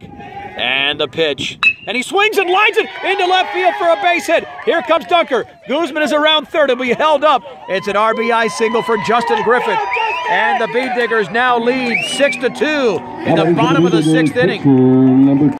And the pitch. And he swings and lines it into left field for a base hit. Here comes Dunker. Guzman is around third. and we held up. It's an RBI single for Justin Griffith, And the Beetdiggers now lead 6 to 2 in the bottom of the sixth inning.